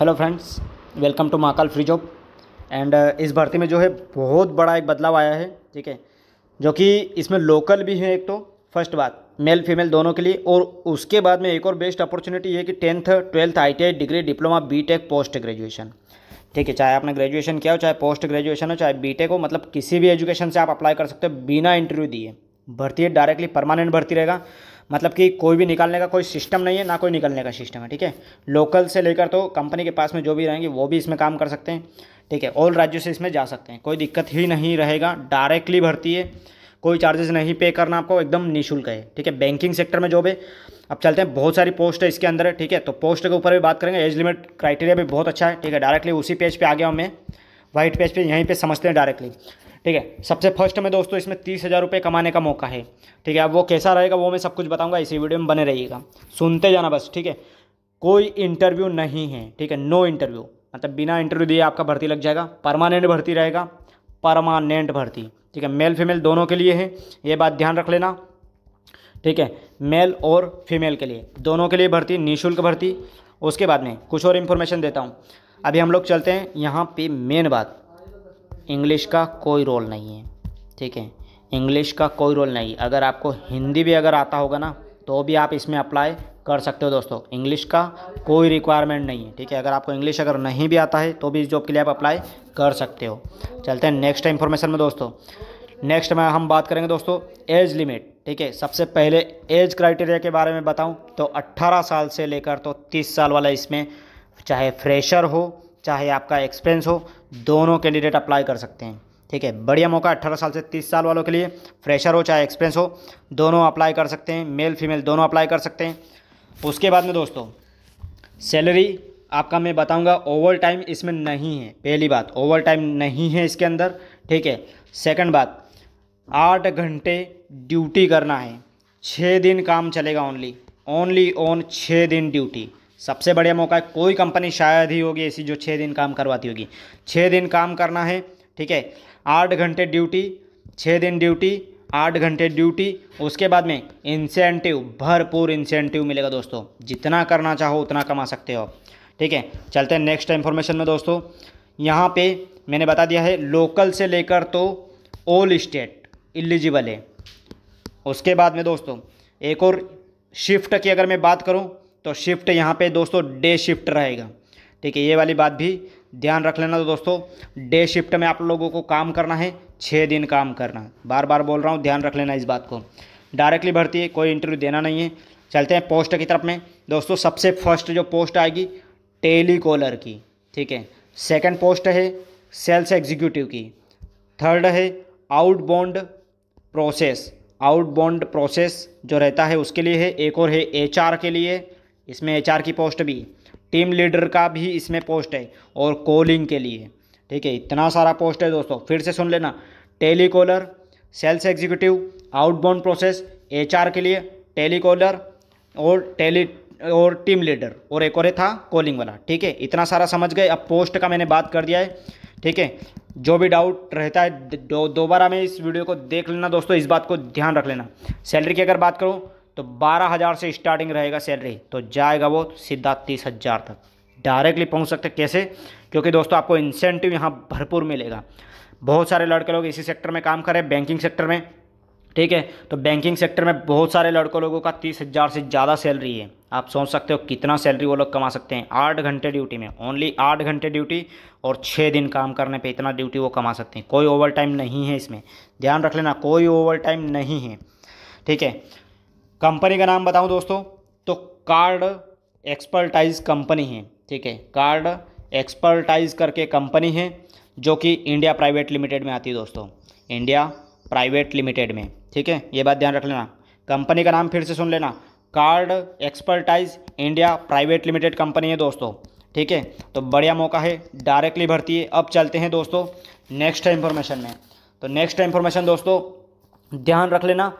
Hello friends welcome to Mahakal free job and इस भर्ती में जो है, बहुत बड़ा एक बदलाव आया है, ठीक है? जो कि इसमें लोकल भी है एक तो फ़र्स्ट बात मेल फीमेल दोनों के लिए, और उसके बाद में एक और बेस्ट अपॉर्चुनिटी ये कि टेंथ ट्वेल्थ आई degree diploma BTech post graduation ठीक है, चाहे आपने ग्रेजुएशन किया हो, चाहे पोस्ट ग्रेजुएशन हो, चाहे बीटेक हो मतलब किसी भी एजुकेशन से आप अप्लाई कर सकते हो, बिना इंटरव्यू दिए। भर्ती है डायरेक्टली परमानेंट भर्ती रहेगा। मतलब कि कोई भी निकालने का कोई सिस्टम नहीं है, ना कोई निकलने का सिस्टम है, ठीक है? लोकल से लेकर तो कंपनी के पास में जो भी रहेंगे, वो भी इसमें काम कर सकते हैं, ठीक है? ऑल राज्यों से इसमें जा सकते हैं। कोई दिक्कत ही नहीं रहेगा डायरेक्टली भर्ती है। कोई चार्जेस नहीं पे करना आपको एकदम निःशुल्क है, ठीक है? बैंकिंग सेक्टर में जॉब है अब चलते हैं, बहुत सारी पोस्ट है इसके अंदर है ठीक है? तो पोस्ट के ऊपर भी बात करेंगे एज लिमिट क्राइटेरिया भी बहुत अच्छा है, ठीक है? डायरेक्टली उसी पेज पे आ गया हूँ मैं पेज पे यहीं पे समझते हैं डायरेक्टली ठीक है? सबसे फ़र्स्ट में दोस्तों इसमें तीस हज़ार रुपये कमाने का मौका है। ठीक है? अब वो कैसा रहेगा वो मैं सब कुछ बताऊँगा, इसी वीडियो में बने रहिएगा। सुनते जाना बस, ठीक है? कोई इंटरव्यू नहीं है, ठीक है? नो इंटरव्यू मतलब बिना इंटरव्यू दिए आपका भर्ती लग जाएगा। परमानेंट भर्ती रहेगा। परमानेंट भर्ती। ठीक है? मेल फीमेल दोनों के लिए है। ये बात ध्यान रख लेना। ठीक है? मेल और फीमेल के लिए। दोनों के लिए भर्ती, निःशुल्क भर्ती। उसके बाद में कुछ और इन्फॉर्मेशन देता हूँ। अभी हम लोग चलते हैं यहाँ पे मेन बात। इंग्लिश का कोई रोल नहीं है, ठीक है? इंग्लिश का कोई रोल नहीं। अगर आपको हिंदी भी अगर आता होगा ना तो भी आप इसमें अप्लाई कर सकते हो दोस्तों। इंग्लिश का कोई रिक्वायरमेंट नहीं है, ठीक है? अगर आपको इंग्लिश अगर नहीं भी आता है तो भी इस जॉब के लिए आप अप्लाई कर सकते हो। चलते हैं नेक्स्ट इन्फॉर्मेशन में दोस्तों। नेक्स्ट में हम बात करेंगे दोस्तों एज लिमिट ठीक है? सबसे पहले एज क्राइटेरिया के बारे में बताऊँ तो 18 साल से लेकर तो 30 साल वाला इसमें, चाहे फ्रेशर हो, चाहे आपका एक्सपीरियंस हो दोनों कैंडिडेट अप्लाई कर सकते हैं। ठीक है, बढ़िया मौका अट्ठारह साल से तीस साल वालों के लिए। फ्रेशर हो, चाहे एक्सपीरियंस हो, दोनों अप्लाई कर सकते हैं, मेल, फीमेल दोनों अप्लाई कर सकते हैं। उसके बाद में दोस्तों, सैलरी आपका मैं बताऊँगा, ओवर टाइम इसमें नहीं है, पहली बात, ओवर टाइम नहीं है इसके अंदर। ठीक है, सेकंड बात, आठ घंटे ड्यूटी करना है छः दिन काम चलेगा ओनली ओनली ऑन छः दिन ड्यूटी। सबसे बढ़िया मौका है। कोई कंपनी शायद ही होगी ऐसी जो छः दिन काम करवाती होगी। छः दिन काम करना है, ठीक है? आठ घंटे ड्यूटी छः दिन ड्यूटी, आठ घंटे ड्यूटी, उसके बाद में इंसेंटिव भरपूर इंसेंटिव मिलेगा दोस्तों। जितना करना चाहो उतना कमा सकते हो, ठीक है? चलते हैं नेक्स्ट इन्फॉर्मेशन में दोस्तों। यहाँ पे मैंने बता दिया है लोकल से लेकर तो ऑल स्टेट इलिजिबल है। उसके बाद में दोस्तों, एक और शिफ्ट की अगर मैं बात करूँ तो शिफ्ट यहाँ पे दोस्तों डे शिफ्ट रहेगा। ठीक है, ये वाली बात भी ध्यान रख लेना तो दोस्तों डे शिफ्ट में आप लोगों को काम करना है छः दिन काम करना। बार बार बोल रहा हूँ, ध्यान रख लेना इस बात को। डायरेक्टली भर्ती है, कोई इंटरव्यू देना नहीं है। चलते हैं पोस्ट की तरफ़ में। दोस्तों, सबसे फ़र्स्ट जो पोस्ट आएगी टेली कॉलर की। ठीक है सेकंड पोस्ट है सेल्स एग्जीक्यूटिव की। थर्ड है आउटबाउंड प्रोसेस आउटबाउंड प्रोसेस जो रहता है उसके लिए है, एक और है एचआर के लिए। इसमें एचआर की पोस्ट भी टीम लीडर का भी इसमें पोस्ट है और कॉलिंग के लिए। ठीक है, इतना सारा पोस्ट है दोस्तों, फिर से सुन लेना। Telecaller sales executive outbound process HR के लिए टेली कॉलर और टेली और टीम लीडर और एक और था कॉलिंग वाला। ठीक है, इतना सारा समझ गए। अब पोस्ट का मैंने बात कर दिया है। ठीक है, जो भी डाउट रहता है दोबारा में इस वीडियो को देख लेना दोस्तों, इस बात को ध्यान रख लेना। सैलरी की अगर बात करूँ तो बारह हज़ार से स्टार्टिंग रहेगा सैलरी तो जाएगा वो सीधा तीस हज़ार तक। डायरेक्टली पहुँच सकते कैसे? क्योंकि दोस्तों, आपको इंसेंटिव यहाँ भरपूर मिलेगा। बहुत सारे लड़के लोग इसी सेक्टर में काम करें बैंकिंग सेक्टर में। ठीक है? तो बैंकिंग सेक्टर में बहुत सारे लड़कों लोगों का तीस हज़ार से ज़्यादा सैलरी है। आप सोच सकते हो कितना सैलरी वो लोग कमा सकते हैं। आठ घंटे ड्यूटी में। ओनली आठ घंटे ड्यूटी और छः दिन काम करने पे इतना ड्यूटी वो कमा सकते हैं। कोई ओवर टाइम नहीं है इसमें। ध्यान रख लेना, कोई ओवर टाइम नहीं है। ठीक है? कंपनी का नाम बताऊँ दोस्तों तो कार्ड एक्सपर्टाइज कंपनी है, ठीक है? कार्ड एक्सपर्टाइज करके कंपनी है, जो कि इंडिया प्राइवेट लिमिटेड में आती है दोस्तों। इंडिया प्राइवेट लिमिटेड में, ठीक है? ये बात ध्यान रख लेना। कंपनी का नाम फिर से सुन लेना। Card expertise India private limited company है दोस्तों, ठीक है? तो बढ़िया मौका है, डायरेक्टली भर्ती है। अब चलते हैं दोस्तों, नेक्स्ट इन्फॉर्मेशन में। तो नेक्स्ट इन्फॉर्मेशन दोस्तों, ध्यान रख लेना।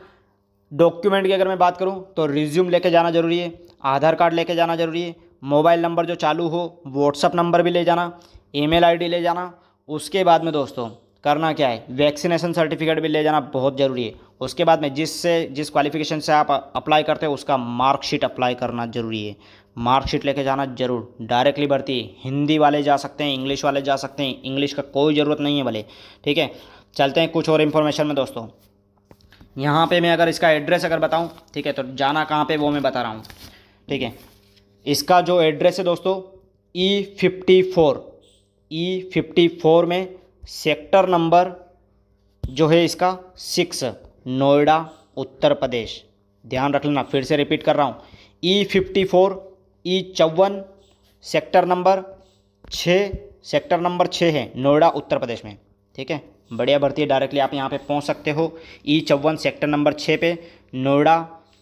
डॉक्यूमेंट की अगर मैं बात करूँ तो रिज्यूम लेके जाना ज़रूरी है, आधार कार्ड लेके जाना ज़रूरी है, मोबाइल नंबर जो चालू हो व्हाट्सअप नंबर भी ले जाना, ईमेल आईडी ले जाना, उसके बाद में दोस्तों, करना क्या है? वैक्सीनेशन सर्टिफिकेट भी ले जाना बहुत ज़रूरी है। उसके बाद में जिससे, जिस क्वालिफिकेशन से आप अप्लाई करते हो, उसका मार्कशीट अप्लाई करना ज़रूरी है। मार्कशीट लेके जाना ज़रूर। डायरेक्टली भर्ती हिंदी वाले जा सकते हैं इंग्लिश वाले जा सकते हैं। इंग्लिश का कोई ज़रूरत नहीं है भले। ठीक है? चलते हैं कुछ और इन्फॉर्मेशन में दोस्तों। यहाँ पे मैं अगर इसका एड्रेस अगर बताऊँ, ठीक है तो जाना कहाँ पे वो मैं बता रहा हूँ, ठीक है। इसका जो एड्रेस है दोस्तों E fifty four E fifty four में सेक्टर नंबर जो है इसका सिक्स, नोएडा, उत्तर प्रदेश। ध्यान रख लेना, फिर से रिपीट कर रहा हूँ। ई फिफ्टी फोर ई चौवन सेक्टर नंबर छः, सेक्टर नंबर छः है, नोएडा, उत्तर प्रदेश में, ठीक है। बढ़िया भर्ती है डायरेक्टली आप यहाँ पे पहुँच सकते हो। ई चौवन सेक्टर नंबर छः पे, नोएडा,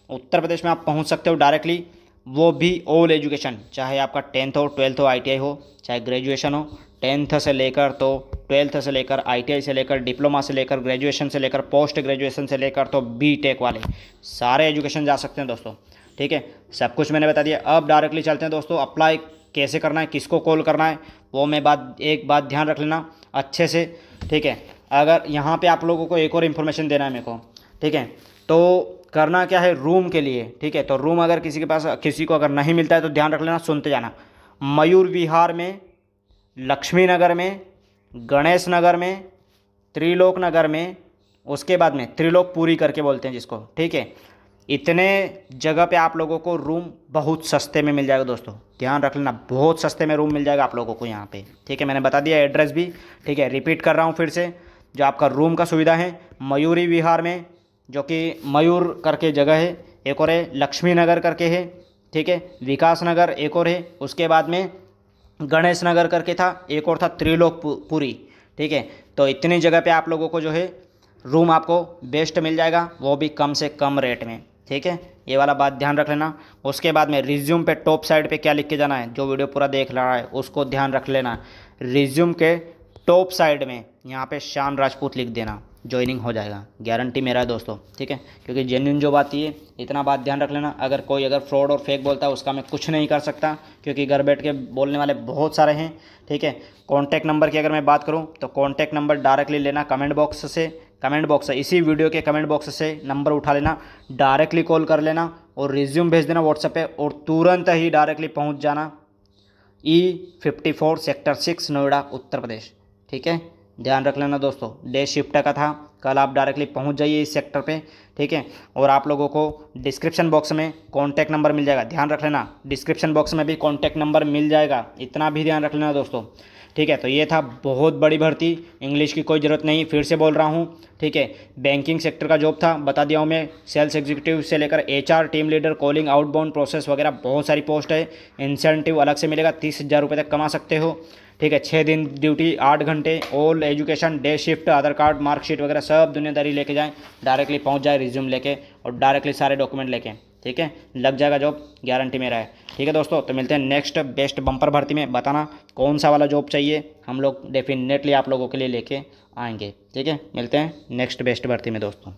उत्तर प्रदेश में आप पहुँच सकते हो डायरेक्टली वो भी ऑल एजुकेशन चाहे आपका टेंथ हो ट्वेल्थ हो आई हो, चाहे ग्रेजुएशन हो। टेंथ से लेकर तो ट्वेल्थ से लेकर आई से लेकर डिप्लोमा से लेकर ग्रेजुएशन से लेकर पोस्ट ग्रेजुएशन से लेकर तो बी टेक वाले, सारे एजुकेशन जा सकते हैं दोस्तों। ठीक है? सब कुछ मैंने बता दिया। अब डायरेक्टली चलते हैं दोस्तों अप्लाई कैसे करना है, किसको कॉल करना है, वो मैं बात, एक बात ध्यान रख लेना अच्छे से। ठीक है? अगर यहाँ पे आप लोगों को एक और इन्फॉर्मेशन देना है मेरे को, ठीक है? तो करना क्या है रूम के लिए, ठीक है? तो रूम अगर किसी के पास, किसी को अगर नहीं मिलता है तो ध्यान रख लेना, सुनते जाना। मयूर विहार में लक्ष्मी नगर में, गणेश नगर में, त्रिलोक नगर में, उसके बाद में, त्रिलोक पूरी करके बोलते हैं जिसको, ठीक है? इतने जगह पे आप लोगों को रूम बहुत सस्ते में मिल जाएगा दोस्तों। ध्यान रख लेना, बहुत सस्ते में रूम मिल जाएगा आप लोगों को यहाँ पे, ठीक है? मैंने बता दिया एड्रेस भी, ठीक है? रिपीट कर रहा हूँ फिर से। जो आपका रूम का सुविधा है, मयूरी विहार में, जो कि मयूर करके जगह है, एक और है लक्ष्मी नगर करके है, ठीक है, विकास नगर एक और है, उसके बाद में गणेश नगर करके था, एक और था त्रिलोक पुरी, ठीक है तो इतनी जगह पे आप लोगों को जो है, रूम आपको बेस्ट मिल जाएगा, वो भी कम से कम रेट में, ठीक है, ये वाला बात ध्यान रख लेना, उसके बाद में रिज्यूम पे टॉप साइड पे क्या लिख के जाना है, जो वीडियो पूरा देख रहा है, उसको ध्यान रख लेना, रिज्यूम के टॉप साइड में यहाँ पे श्याम राजपूत लिख देना ज्वाइनिंग हो जाएगा। गारंटी मेरा है दोस्तों, ठीक है? क्योंकि जेन्यून जो बात ये इतना बात ध्यान रख लेना। अगर कोई अगर फ्रॉड और फेक बोलता है, उसका मैं कुछ नहीं कर सकता, क्योंकि घर बैठ के बोलने वाले बहुत सारे हैं, ठीक है? कॉन्टैक्ट नंबर की अगर मैं बात करूँ तो कॉन्टैक्ट नंबर डायरेक्टली लेना कमेंट बॉक्स से कमेंट बॉक्स से, इसी वीडियो के कमेंट बॉक्स से नंबर उठा लेना डायरेक्टली कॉल कर लेना, और रिज्यूम भेज देना व्हाट्सएप पे, और तुरंत ही डायरेक्टली पहुँच जाना। E fifty four sector six Noida Uttar Pradesh ठीक है? ध्यान रख लेना दोस्तों डे शिफ्ट का था। कल आप डायरेक्टली पहुँच जाइए इस सेक्टर पे, ठीक है? और आप लोगों को डिस्क्रिप्शन बॉक्स में कॉन्टैक्ट नंबर मिल जाएगा। ध्यान रख लेना डिस्क्रिप्शन बॉक्स में भी कॉन्टैक्ट नंबर मिल जाएगा। इतना भी ध्यान रख लेना दोस्तों, ठीक है? तो ये था बहुत बड़ी भर्ती इंग्लिश की कोई ज़रूरत नहीं, फिर से बोल रहा हूँ, ठीक है? बैंकिंग सेक्टर का जॉब था, बता दिया हूँ मैं सेल्स एग्जीक्यूटिव से लेकर HR team leader calling outbound process वगैरह बहुत सारी पोस्ट है। इंसेंटिव अलग से मिलेगा, तीस हज़ार रुपये तक कमा सकते हो। ठीक है छः दिन ड्यूटी आठ घंटे all education day shift Aadhaar card marksheet वगैरह सब दुनियादारी लेके जाएँ डायरेक्टली पहुँच जाए रिज्यूम लेके और डायरेक्टली सारे डॉक्यूमेंट लेके, ठीक है? लग जाएगा जॉब गारंटी मेरा है ठीक है दोस्तों तो मिलते हैं नेक्स्ट बेस्ट बम्पर भर्ती में, बताना कौन सा वाला जॉब चाहिए, हम लोग डेफिनेटली आप लोगों के लिए लेके आएँगे। ठीक है, मिलते हैं नेक्स्ट बेस्ट भर्ती में दोस्तों।